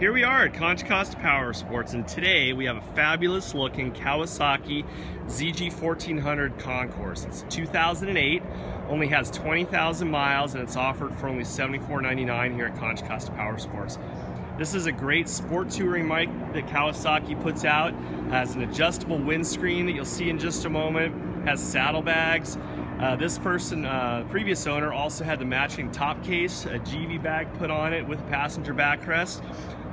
Here we are at Contra Costa Power Sports and today we have a fabulous looking Kawasaki ZG 1400 Concours. It's 2008, only has 20,000 miles and it's offered for only $74.99 here at Contra Costa Power Sports. This is a great sport touring bike that Kawasaki puts out. Has an adjustable windscreen that you'll see in just a moment. Has saddlebags. Uh, this person, uh, previous owner, also had the matching top case, a GIVI bag put on it with a passenger backrest.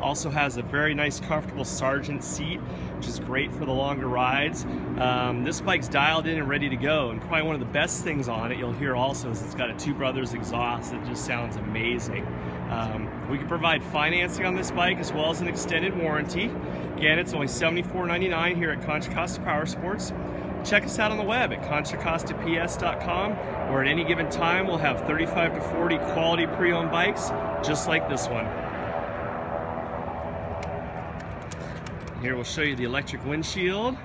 Also has a very nice comfortable Sargent seat, which is great for the longer rides. Um, this bike's dialed in and ready to go, and probably one of the best things on it you'll hear also is it's got a Two Brothers exhaust that just sounds amazing. Um, we can provide financing on this bike as well as an extended warranty. Again, it's only $74.99 here at Contra Costa Power Sports. Check us out on the web at ContraCostaPS.com, where at any given time we'll have 35 to 40 quality pre-owned bikes just like this one. Here we'll show you the electric windshield.